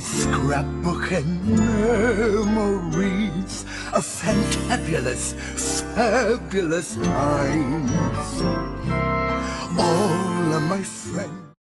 scrapbook and memories of fantabulous, fabulous times. All of my friends